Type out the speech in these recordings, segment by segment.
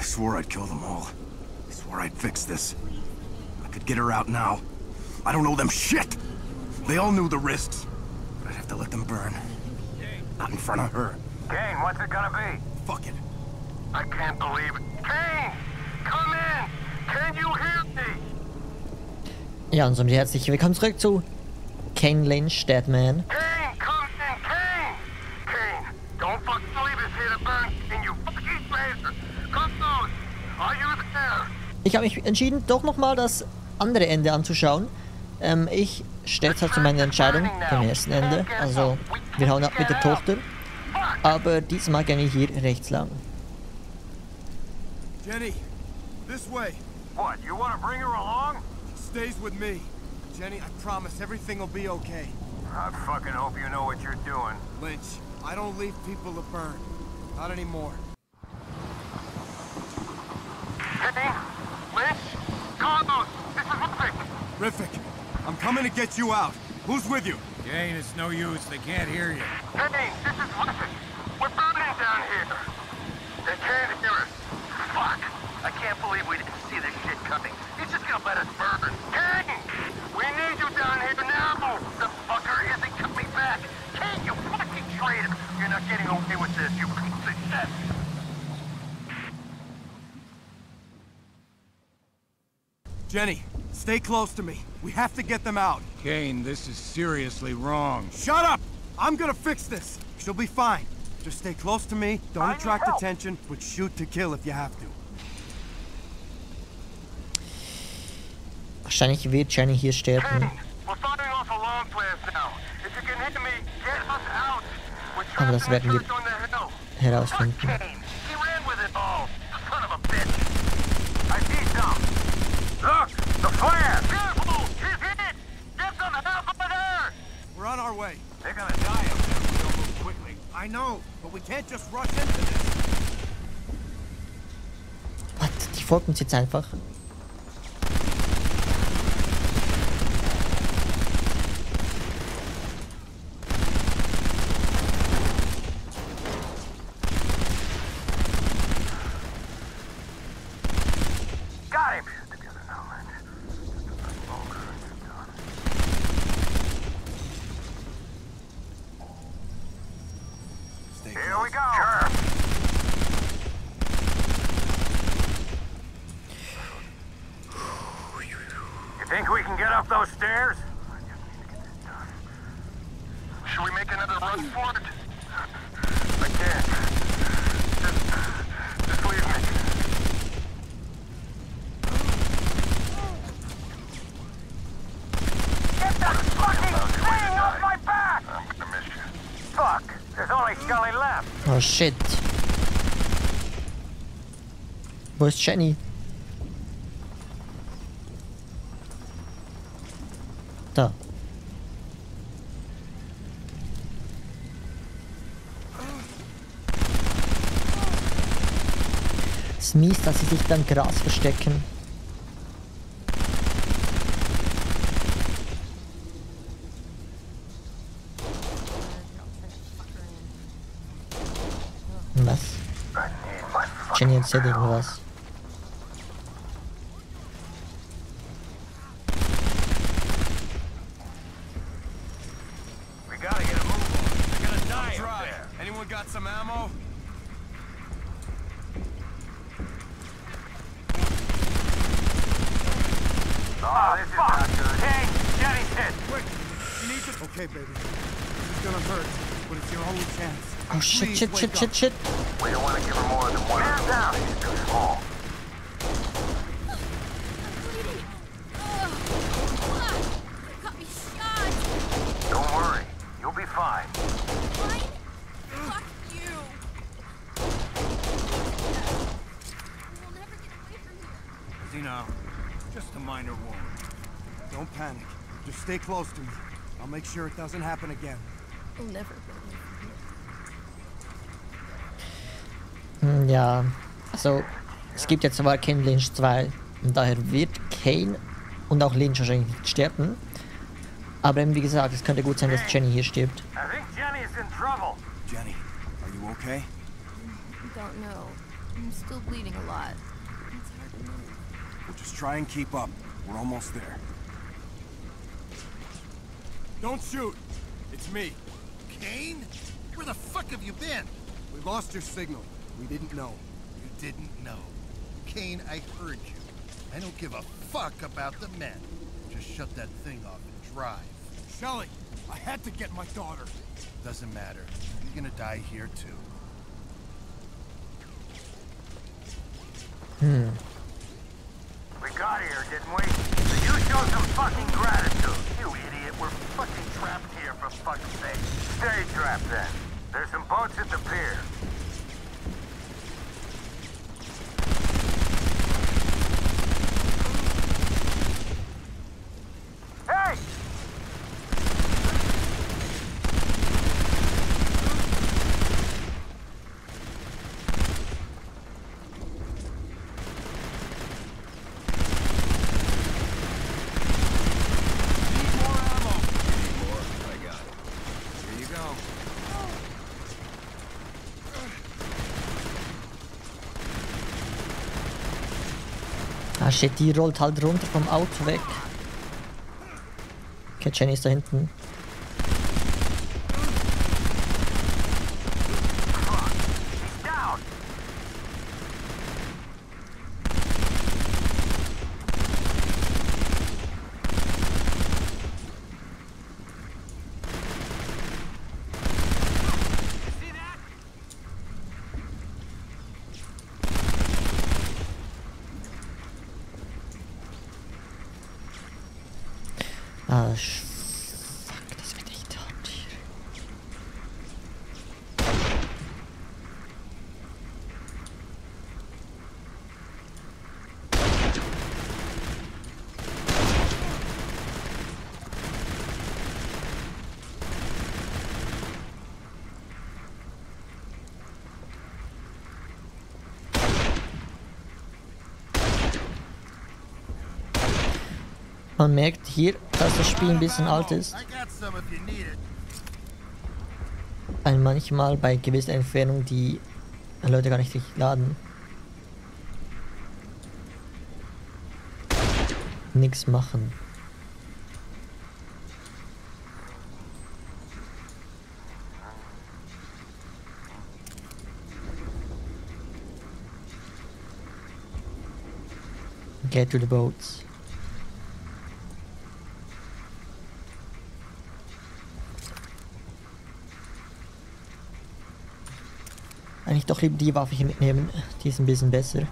I swore I'd kill them all. I swore I'd fix this. I could get her out now. I don't owe them shit! They all knew the risks. But I'd have to let them burn. Not in front of her. Kane, what's it gonna be? Fuck it. I can't believe it. Kane! Come in! Can you hear me? Ja, und somit herzlich willkommen zurück zu Kane Lynch, Deadman. Kane, Ich habe mich entschieden, doch nochmal das andere Ende anzuschauen. Ähm, ich stelle halt zu meiner Entscheidung dem ersten Ende. Also, wir hauen ab mit der Tochter. Aber diesmal gehe ich hier rechts lang. Jenny, this way. What, you wanna bring her along? Stays with me. Jenny, I promise everything will be okay. I fucking hope you know what you're doing. Lynch, I don't leave people to burn. Not anymore. Kane? Lynch? Carlos, this is Rufik! Riffic, I'm coming to get you out. Who's with you? Jane, it's no use. They can't hear you. Kane, this is Rufik! We're burning down here! They can't hear us. Fuck! I can't believe we didn't see this shit coming. He's just gonna let us burn. Kane! We need you down here now! The fucker isn't coming back! Kane, you fucking traitor! You're not getting away with this, you piece of shit! Jenny, stay close to me. We have to get them out. Kane, this is seriously wrong. Shut up! I'm gonna fix this. She'll be fine. Just stay close to me, don't I attract attention, but shoot to kill if you have to. Wahrscheinlich wird Jenny hier sterben. Kane, we're firing off alarm flares our way. They're gonna die if we don't move quickly. I know, but we can't just rush into this. What? Die folgen uns jetzt einfach. Should we make another run for it? I can't. Just, just leave me. Get that fucking thing off my back! I'm gonna miss you. Fuck! There's only Scully left. Oh shit. Wo ist Jenny? Da. Ist mies, dass sie sich beim Gras verstecken. Was? I need my Oh, this is not good. Hey, Jenny's hit. Quick! You need to... Okay, baby. This is gonna hurt, but it's your only chance. Oh shit, Please shit, wake shit, up. shit, shit. We don't want to give her more than one. Stand down. She's too small. Wound. Don't panic. Just stay close to me. I'll make sure it doesn't happen again. We'll never. Hm, Ja, also es gibt ja zwar Kane Lynch 2 und daher wird Kane und auch Lynch wahrscheinlich nicht sterben. Aber eben wie gesagt, es könnte gut sein, dass Jenny hier stirbt. I think Jenny's in trouble. Jenny, are you okay? Don't know. I'm still bleeding a lot. It's hard to move. We'll just try and keep up. We're almost there. Don't shoot! It's me. Kane? Where the fuck have you been? We lost your signal. We didn't know. You didn't know. Kane, I heard you. I don't give a fuck about the men. Just shut that thing off and drive. Shelly, I had to get my daughter. Doesn't matter. You're gonna die here too. Hmm. We got here, didn't we? So you show some fucking gratitude. You idiot. We're fucking trapped here for fuck's sake. Stay trapped then. There's some boats at the pier. Ah shit, die rollt halt runter vom Auto weg. Okay, Jenny ist da hinten. Ah, sch fuck, das wird echt hart hier. Man merkt hier, dass das Spiel ein bisschen alt ist. Weil manchmal bei gewissen Entfernungen die Leute gar nicht richtig laden. Nix machen. Get to the boats. Eigentlich doch lieber die Waffe hier mitnehmen. Die ist ein bisschen besser.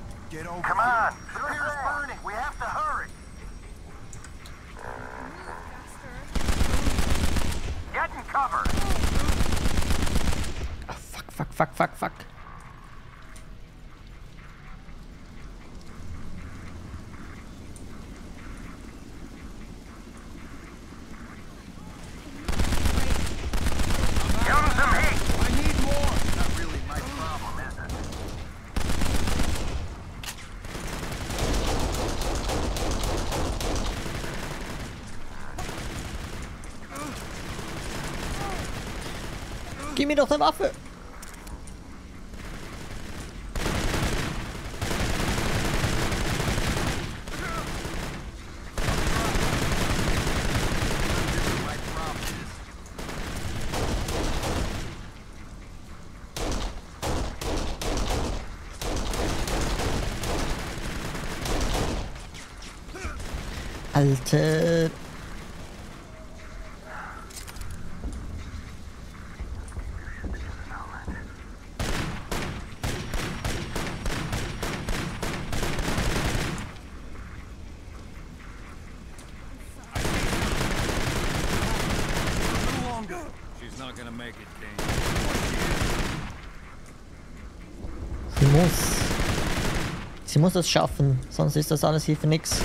Ah, fuck, fuck, fuck, fuck, fuck. Gib mir doch eine Waffe! My problem is Alter. A little longer. She's not gonna make it, Kane. Sie muss. Sie muss es schaffen, sonst ist das alles hier für nix.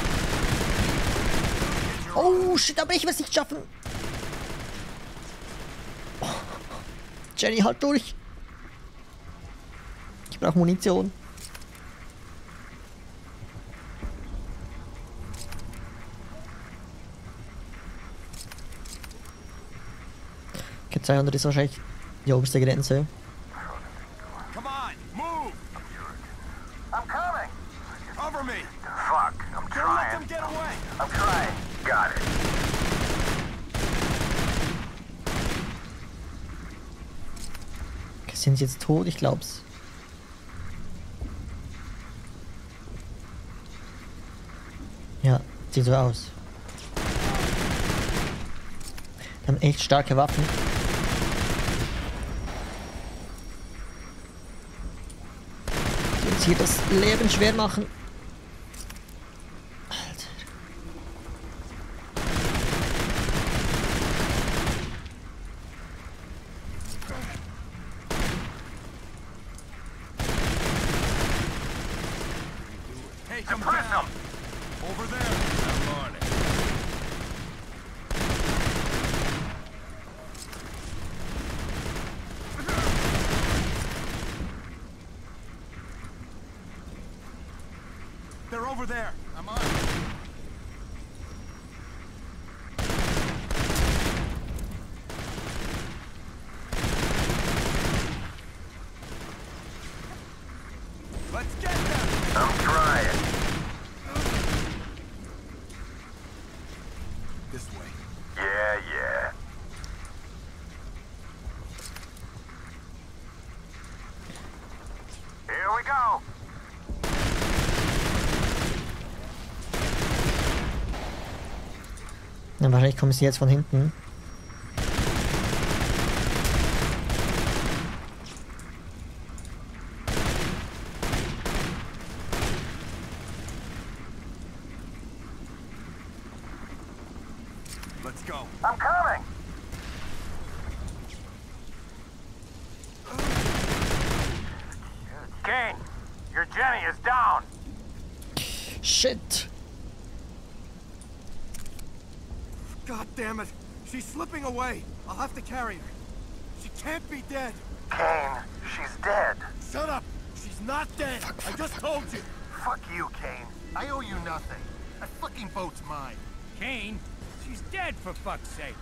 Oh shit, aber ich will es nicht schaffen. Oh. Jenny, halt durch. Ich brauche Munition. 200 ist wahrscheinlich die oberste Grenze. Come on, move. Cover me! Fuck, I'm Don't let trying. them get away! I'm trying. Got it. Okay, Sind sie jetzt tot? Ich glaub's. Ja, sieht so aus. Die haben echt starke Waffen. Die uns hier das Leben schwer machen. Over there! I'm on Ja, wahrscheinlich kommen sie jetzt von hinten. Let's God damn it! She's slipping away! I'll have to carry her. She can't be dead! Kane, she's dead. Shut up! She's not dead! I just told you! Fuck you, Kane. I owe you nothing. That fucking boat's mine. Kane, she's dead for fuck's sake.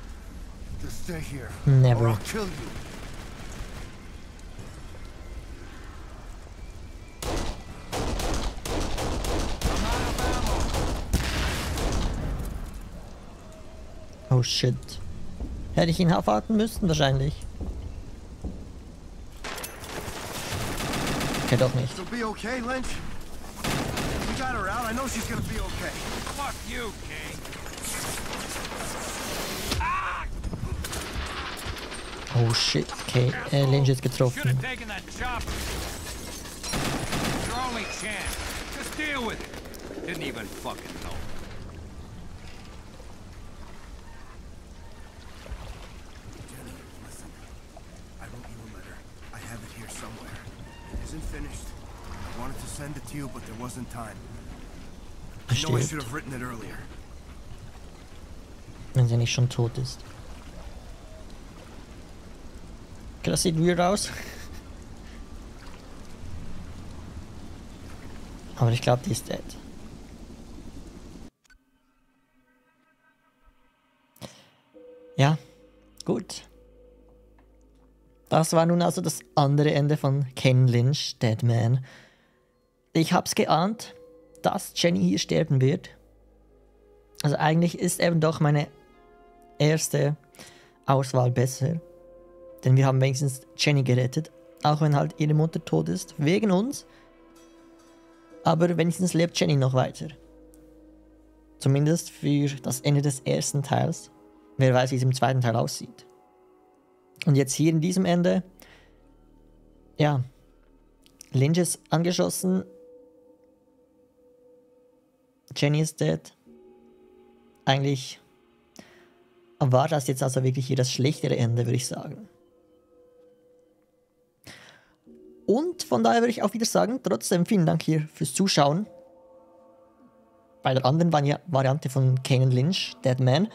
Just stay here. Never. Or I'll kill you. Oh shit. Hätte ich ihn aufhalten müssen, wahrscheinlich. Okay, doch nicht. She'll be okay, Lynch? We got her out. I know she's gonna be okay. Fuck you, Kane. Oh shit. Okay, äh, Lynch ist getroffen. have taken that chopper. It's your only chance. Just deal with it. Didn't even fucking know. Jenny, listen. I wrote you a letter. I have it here somewhere. It isn't finished. I wanted to send it to you, but there wasn't time. I know I should have written it earlier. wenn sie nicht schon tot ist. Okay, das sieht weird aus. Aber ich glaube, die ist dead. Das war nun also das andere Ende von Ken Lynch, Dead Man. Ich hab's geahnt, dass Jenny hier sterben wird. Also eigentlich ist eben doch meine erste Auswahl besser. Denn wir haben wenigstens Jenny gerettet. Auch wenn halt ihre Mutter tot ist. Wegen uns. Aber wenigstens lebt Jenny noch weiter. Zumindest für das Ende des ersten Teils. Wer weiß, wie es im zweiten Teil aussieht. Und jetzt hier in diesem Ende. Ja. Lynch ist angeschossen. Jenny ist dead. Eigentlich war das jetzt also wirklich hier das schlechtere Ende, würde ich sagen. Und von daher würde ich auch wieder sagen, trotzdem vielen Dank hier fürs Zuschauen. Bei der anderen Vari Variante von Kane Lynch, Dead Man.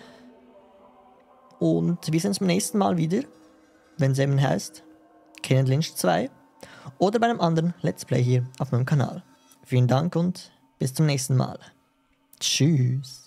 Und wir sehen uns beim nächsten Mal wieder, wenn es eben heißt Kane Lynch 2 oder bei einem anderen Let's Play hier auf meinem Kanal. Vielen Dank und bis zum nächsten Mal. Tschüss.